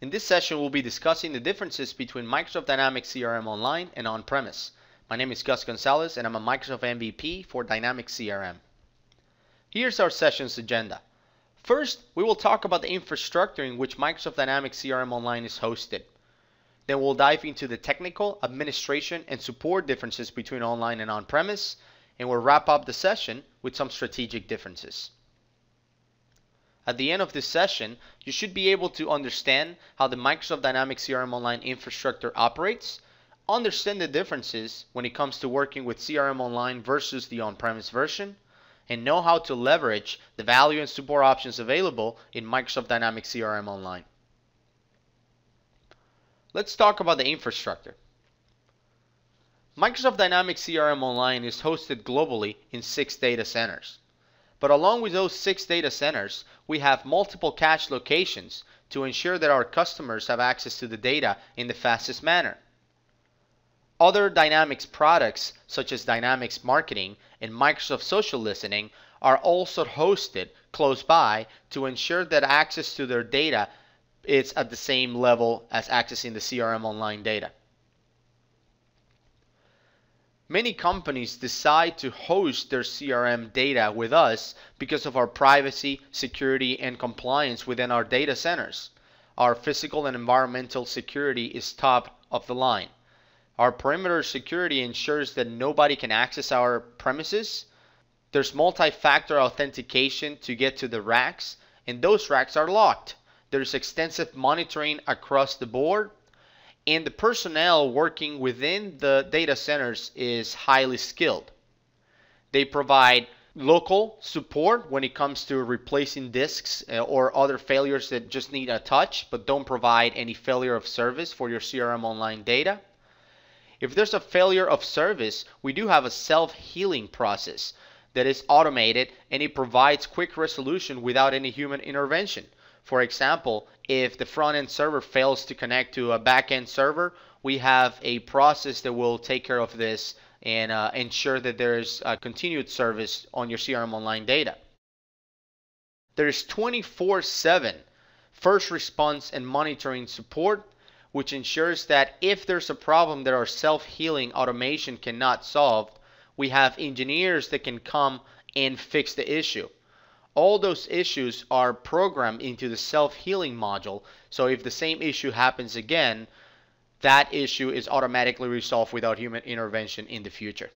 In this session, we'll be discussing the differences between Microsoft Dynamics CRM Online and on-premise. My name is Gus Gonzalez and I'm a Microsoft MVP for Dynamics CRM. Here's our session's agenda. First, we will talk about the infrastructure in which Microsoft Dynamics CRM Online is hosted. Then we'll dive into the technical, administration, and support differences between online and on-premise, and we'll wrap up the session with some strategic differences. At the end of this session, you should be able to understand how the Microsoft Dynamics CRM Online infrastructure operates, understand the differences when it comes to working with CRM Online versus the on-premise version, and know how to leverage the value and support options available in Microsoft Dynamics CRM Online. Let's talk about the infrastructure. Microsoft Dynamics CRM Online is hosted globally in six data centers. But along with those six data centers, we have multiple cache locations to ensure that our customers have access to the data in the fastest manner. Other Dynamics products, such as Dynamics Marketing and Microsoft Social Listening, are also hosted close by to ensure that access to their data is at the same level as accessing the CRM Online data. Many companies decide to host their CRM data with us because of our privacy, security, and compliance within our data centers. Our physical and environmental security is top of the line. Our perimeter security ensures that nobody can access our premises. There's multi-factor authentication to get to the racks, and those racks are locked. There's extensive monitoring across the board and the personnel working within the data centers is highly skilled. They provide local support when it comes to replacing disks uh, or other failures that just need a touch but don't provide any failure of service for your CRM online data. If there's a failure of service, we do have a self-healing process that is automated and it provides quick resolution without any human intervention. For example, if the front end server fails to connect to a back end server, we have a process that will take care of this and uh, ensure that there is a continued service on your CRM Online data. There is 24 7 first response and monitoring support, which ensures that if there's a problem that our self healing automation cannot solve, we have engineers that can come and fix the issue all those issues are programmed into the self-healing module. So if the same issue happens again, that issue is automatically resolved without human intervention in the future.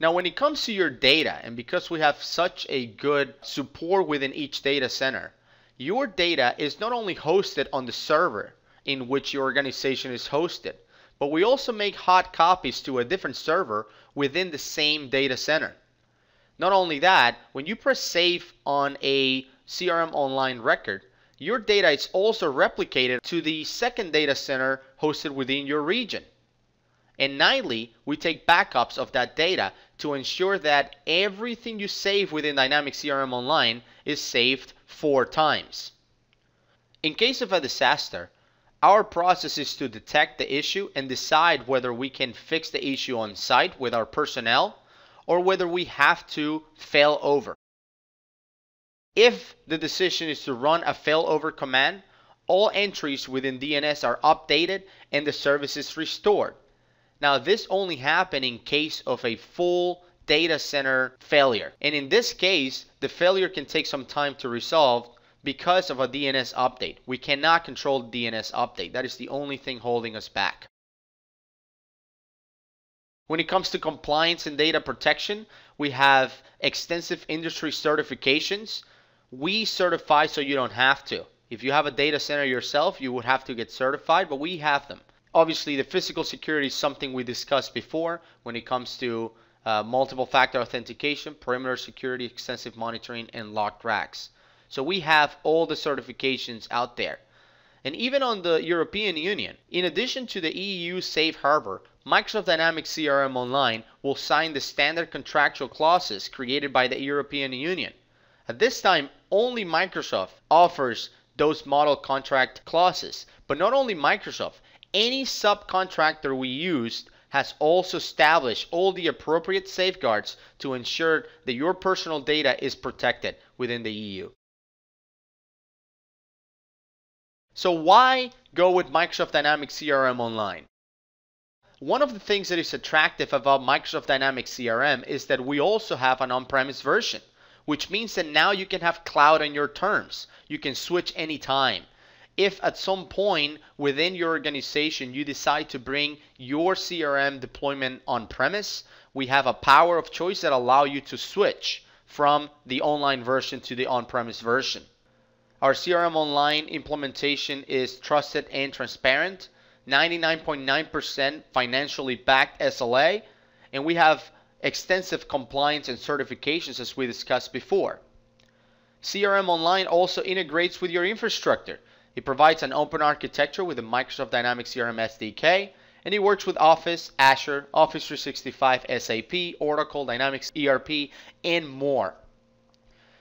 Now, when it comes to your data, and because we have such a good support within each data center, your data is not only hosted on the server in which your organization is hosted, but we also make hot copies to a different server within the same data center. Not only that, when you press save on a CRM Online record, your data is also replicated to the second data center hosted within your region. And nightly, we take backups of that data to ensure that everything you save within Dynamics CRM Online is saved four times. In case of a disaster, our process is to detect the issue and decide whether we can fix the issue on site with our personnel or whether we have to fail over. If the decision is to run a failover command, all entries within DNS are updated and the service is restored. Now this only happens in case of a full data center failure. And in this case, the failure can take some time to resolve because of a DNS update. We cannot control the DNS update. That is the only thing holding us back. When it comes to compliance and data protection, we have extensive industry certifications. We certify so you don't have to. If you have a data center yourself, you would have to get certified, but we have them. Obviously, the physical security is something we discussed before when it comes to uh, multiple factor authentication, perimeter security, extensive monitoring, and locked racks. So we have all the certifications out there. And even on the European Union, in addition to the EU Safe Harbor, Microsoft Dynamics CRM Online will sign the standard contractual clauses created by the European Union. At this time, only Microsoft offers those model contract clauses. But not only Microsoft, any subcontractor we used has also established all the appropriate safeguards to ensure that your personal data is protected within the EU. So why go with Microsoft Dynamics CRM Online? One of the things that is attractive about Microsoft Dynamics CRM is that we also have an on-premise version, which means that now you can have cloud on your terms. You can switch anytime. If at some point within your organization you decide to bring your CRM deployment on premise, we have a power of choice that allow you to switch from the online version to the on-premise version. Our CRM Online implementation is trusted and transparent, 99.9% financially backed SLA, and we have extensive compliance and certifications as we discussed before. CRM Online also integrates with your infrastructure. It provides an open architecture with the Microsoft Dynamics CRM SDK, and it works with Office, Azure, Office 365, SAP, Oracle, Dynamics ERP, and more.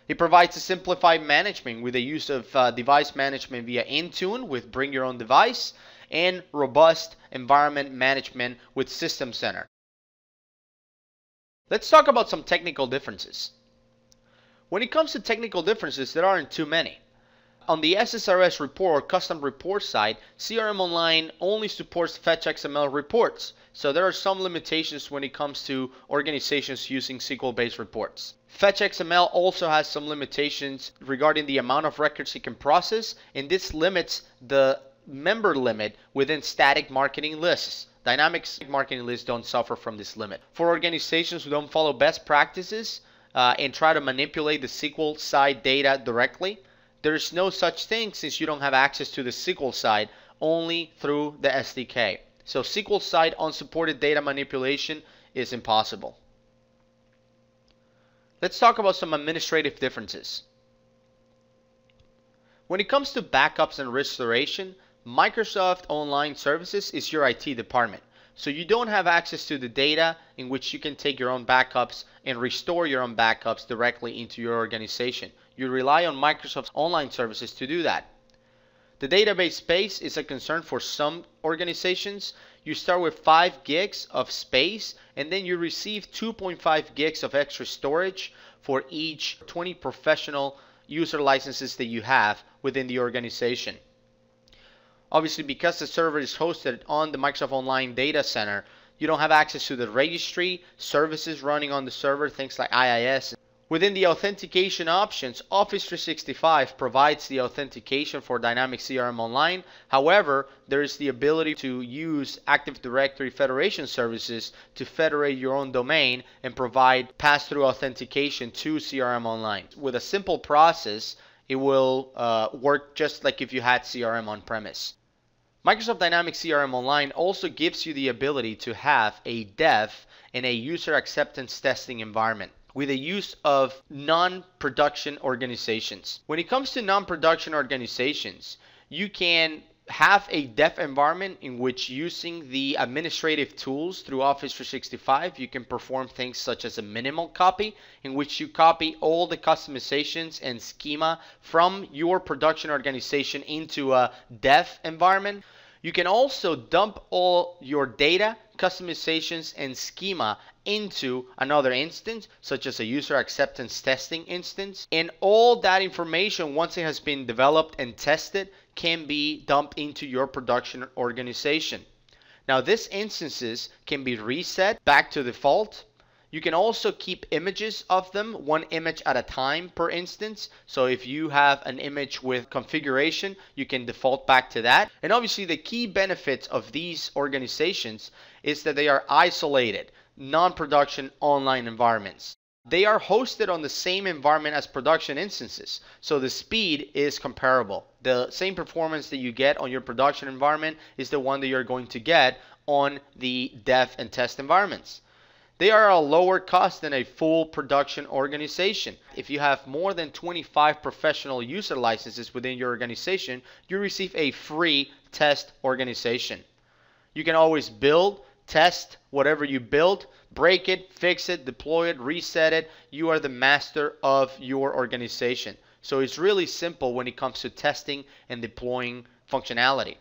It provides a simplified management with the use of uh, device management via Intune with Bring Your Own Device and robust environment management with System Center. Let's talk about some technical differences. When it comes to technical differences, there aren't too many. On the SSRS report or custom report side, CRM Online only supports fetch XML reports, so there are some limitations when it comes to organizations using SQL-based reports. Fetch XML also has some limitations regarding the amount of records it can process, and this limits the member limit within static marketing lists. Dynamic marketing lists don't suffer from this limit. For organizations who don't follow best practices uh, and try to manipulate the SQL side data directly, there's no such thing since you don't have access to the SQL side, only through the SDK. So SQL side unsupported data manipulation is impossible. Let's talk about some administrative differences. When it comes to backups and restoration, Microsoft Online Services is your IT department. So you don't have access to the data in which you can take your own backups and restore your own backups directly into your organization. You rely on Microsoft's online services to do that. The database space is a concern for some organizations. You start with 5 gigs of space and then you receive 2.5 gigs of extra storage for each 20 professional user licenses that you have within the organization. Obviously, because the server is hosted on the Microsoft Online Data Center, you don't have access to the registry, services running on the server, things like IIS Within the authentication options, Office 365 provides the authentication for Dynamics CRM Online. However, there is the ability to use Active Directory Federation services to federate your own domain and provide pass-through authentication to CRM Online. With a simple process, it will uh, work just like if you had CRM on premise. Microsoft Dynamics CRM Online also gives you the ability to have a dev and a user acceptance testing environment with the use of non-production organizations. When it comes to non-production organizations, you can have a dev environment in which using the administrative tools through Office 365 you can perform things such as a minimal copy in which you copy all the customizations and schema from your production organization into a dev environment. You can also dump all your data, customizations, and schema into another instance, such as a user acceptance testing instance. And all that information, once it has been developed and tested, can be dumped into your production organization. Now, these instances can be reset back to default you can also keep images of them, one image at a time per instance. So if you have an image with configuration, you can default back to that. And obviously the key benefits of these organizations is that they are isolated, non-production online environments. They are hosted on the same environment as production instances, so the speed is comparable. The same performance that you get on your production environment is the one that you're going to get on the dev and test environments. They are a lower cost than a full production organization. If you have more than 25 professional user licenses within your organization, you receive a free test organization. You can always build, test whatever you build, break it, fix it, deploy it, reset it. You are the master of your organization. So it's really simple when it comes to testing and deploying functionality.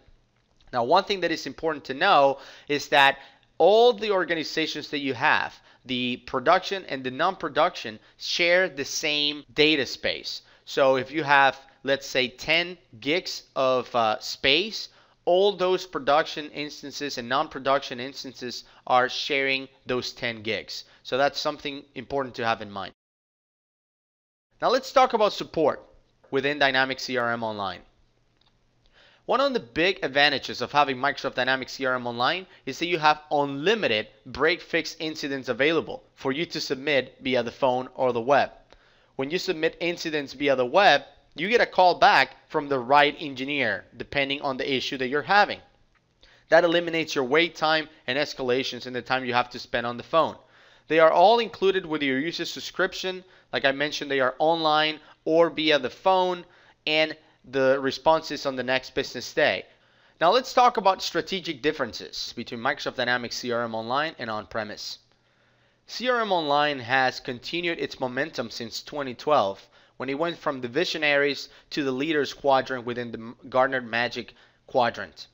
Now, one thing that is important to know is that all the organizations that you have, the production and the non-production, share the same data space. So if you have, let's say, 10 gigs of uh, space, all those production instances and non-production instances are sharing those 10 gigs. So that's something important to have in mind. Now let's talk about support within Dynamics CRM Online. One of the big advantages of having Microsoft Dynamics CRM Online is that you have unlimited break fix incidents available for you to submit via the phone or the web. When you submit incidents via the web, you get a call back from the right engineer depending on the issue that you're having. That eliminates your wait time and escalations in the time you have to spend on the phone. They are all included with your user subscription. Like I mentioned, they are online or via the phone and the responses on the next business day. Now let's talk about strategic differences between Microsoft Dynamics CRM Online and on-premise. CRM Online has continued its momentum since 2012 when he went from the visionaries to the leaders quadrant within the Gartner Magic Quadrant.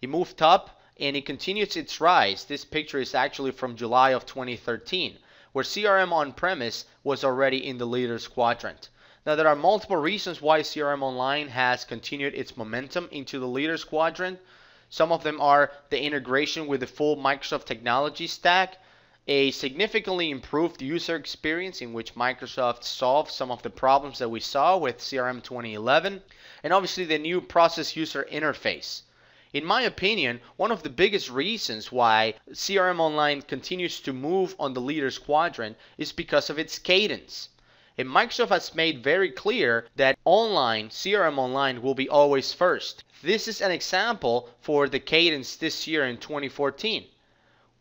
It moved up and it continues its rise. This picture is actually from July of 2013, where CRM on premise was already in the leaders quadrant. Now, there are multiple reasons why CRM Online has continued its momentum into the leaders quadrant. Some of them are the integration with the full Microsoft technology stack, a significantly improved user experience in which Microsoft solved some of the problems that we saw with CRM 2011, and obviously the new process user interface. In my opinion, one of the biggest reasons why CRM Online continues to move on the leaders quadrant is because of its cadence. And Microsoft has made very clear that online, CRM Online will be always first. This is an example for the cadence this year in 2014.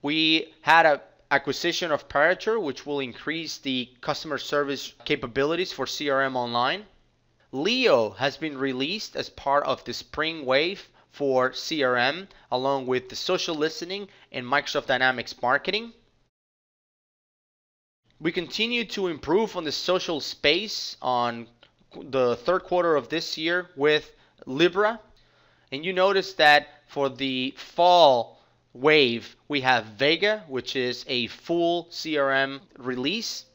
We had a acquisition of Parature, which will increase the customer service capabilities for CRM Online. Leo has been released as part of the Spring Wave for CRM, along with the social listening and Microsoft Dynamics marketing. We continue to improve on the social space on the third quarter of this year with Libra. And you notice that for the fall wave, we have Vega, which is a full CRM release.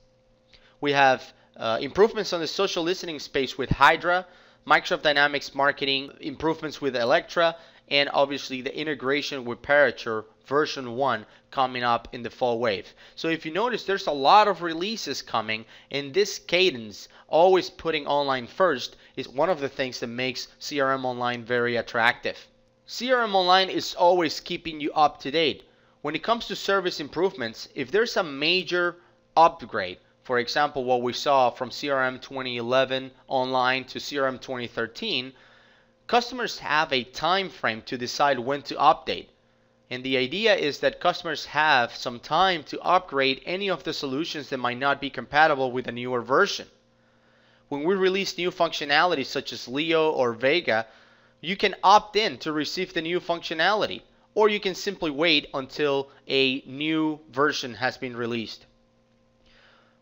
We have uh, improvements on the social listening space with Hydra, Microsoft Dynamics marketing improvements with Electra, and obviously the integration with Parature version 1 coming up in the fall wave. So if you notice, there's a lot of releases coming, and this cadence, always putting online first, is one of the things that makes CRM Online very attractive. CRM Online is always keeping you up to date. When it comes to service improvements, if there's a major upgrade, for example, what we saw from CRM 2011 online to CRM 2013, customers have a time frame to decide when to update. And the idea is that customers have some time to upgrade any of the solutions that might not be compatible with a newer version. When we release new functionality such as Leo or Vega, you can opt in to receive the new functionality, or you can simply wait until a new version has been released.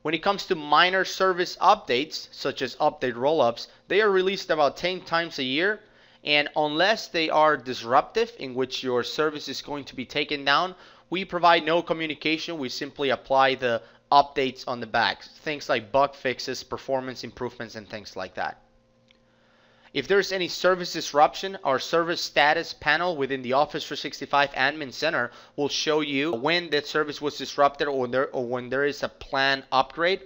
When it comes to minor service updates, such as update rollups, they are released about 10 times a year. And unless they are disruptive, in which your service is going to be taken down, we provide no communication. We simply apply the updates on the back. Things like bug fixes, performance improvements, and things like that. If there's any service disruption, our service status panel within the Office 365 Admin Center will show you when that service was disrupted or, there, or when there is a planned upgrade.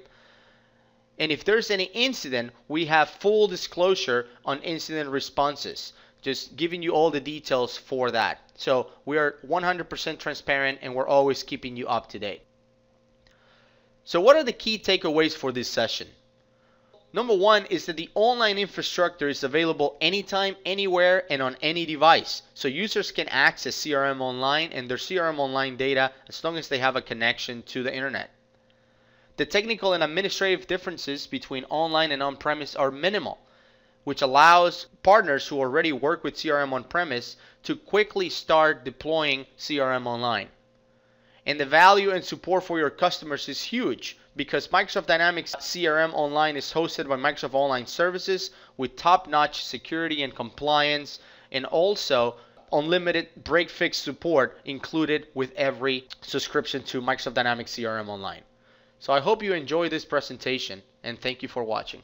And if there's any incident, we have full disclosure on incident responses, just giving you all the details for that. So we are 100% transparent and we're always keeping you up to date. So what are the key takeaways for this session? Number one is that the online infrastructure is available anytime, anywhere, and on any device. So users can access CRM Online and their CRM Online data as long as they have a connection to the internet. The technical and administrative differences between online and on-premise are minimal, which allows partners who already work with CRM on-premise to quickly start deploying CRM Online. And the value and support for your customers is huge because Microsoft Dynamics CRM Online is hosted by Microsoft Online Services with top-notch security and compliance and also unlimited break fix support included with every subscription to Microsoft Dynamics CRM Online. So I hope you enjoy this presentation and thank you for watching.